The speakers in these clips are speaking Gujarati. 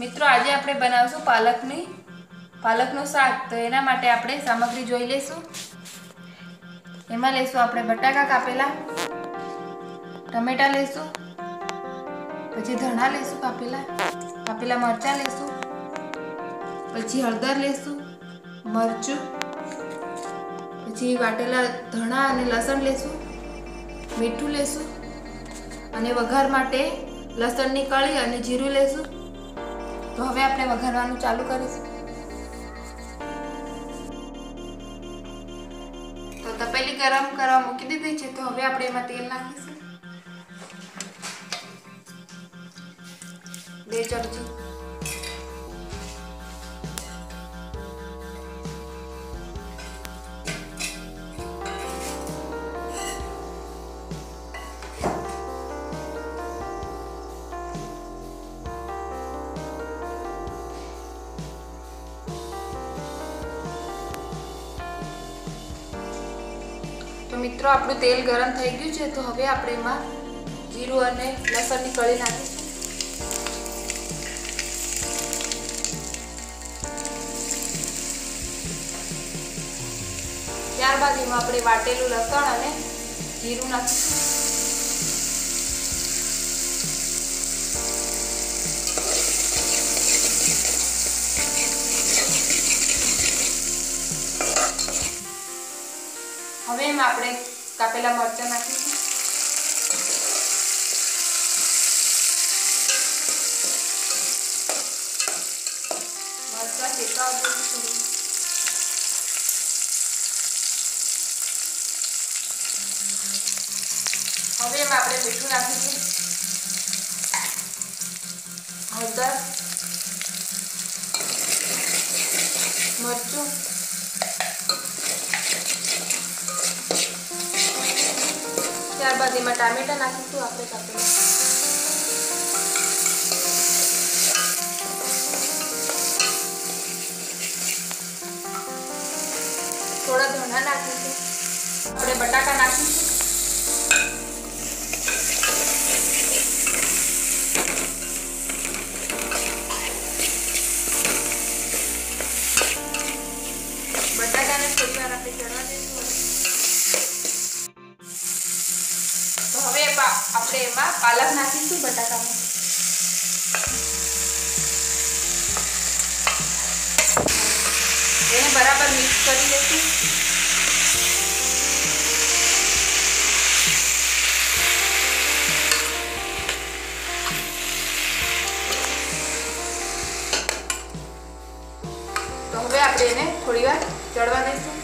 મિત્રો, આજે આપણે બનાવશું પાલકની, પાલકનું શાક. તો એના માટે આપણે સામગ્રી જોઈ લઈશું. એમાં લઈશું આપણે બટાકા કાપેલા, ટમેટા લઈશું, પછી ધણા લઈશું કાપેલા કાપેલા મરચાં લઈશું, પછી હળદર લઈશું, મરચું પછી વાટેલા ધણા અને લસણ લઈશું મીઠું લઈશું અને વઘાર માટે લસણની કળી અને જીરું લઈશું તો હવે આપણે વઘારવાનું ચાલુ કરીશું. તો તપેલી ગરમ કરવા મૂકી દીધી છે, તો હવે આપણે એમાં તેલ નાખીશું. બે ચમચી મિત્રો, આપણું તેલ ગરમ થઈ ગયું છે, તો હવે આપણે એમાં જીરું અને લસણની કળી નાખીશું. ત્યારબાદ એમાં આપણે વાટેલું લસણ અને જીરું નાખીશું. હવે એમાં આપણે કાપેલા મરચાં નાખીશું. મરચાં હવે એમાં આપણે મીઠું નાખીશું. હળદર મરચું ત્યારબાદ એમાં ટામેટા નાખીશું, આપણે કાપેલા થોડા ધણા નાખીશું. આપણે બટાકા નાખીશું. બટાકાને થોડી વાર આપણે ચડવા દઈશું આપણે એમાં પાલક નાખીશું બટાકામાં એને બરાબર મિક્સ કરી દઈશું તો હવે આપણે એને થોડી વાર ચડવા દઈશું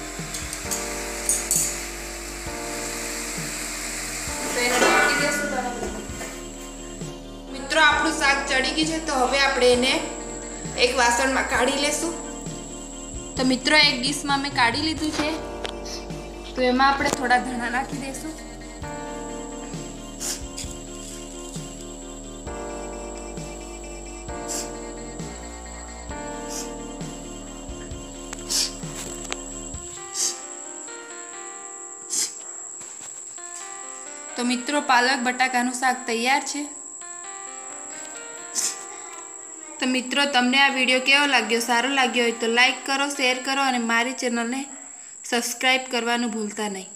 તો એને શાક ચડી ગયું છે, તો હવે આપણે એને એક વાસણમાં કાઢી લેશું. તો મિત્રો, એક ડીશમાં મેં કાઢી લીધું છે. તો એમાં આપણે થોડા ધણા નાખી દઈશું. તો મિત્રો, પાલક, બટાકાનું શાક તૈયાર છે. તો મિત્રો, તમને આ વીડિયો કેવો લાગ્યો? સારો લાગ્યો હોય તો લાઈક કરો, શેર કરો અને મારી ચેનલને સબસ્ક્રાઈબ કરવાનું ભૂલતા નહીં.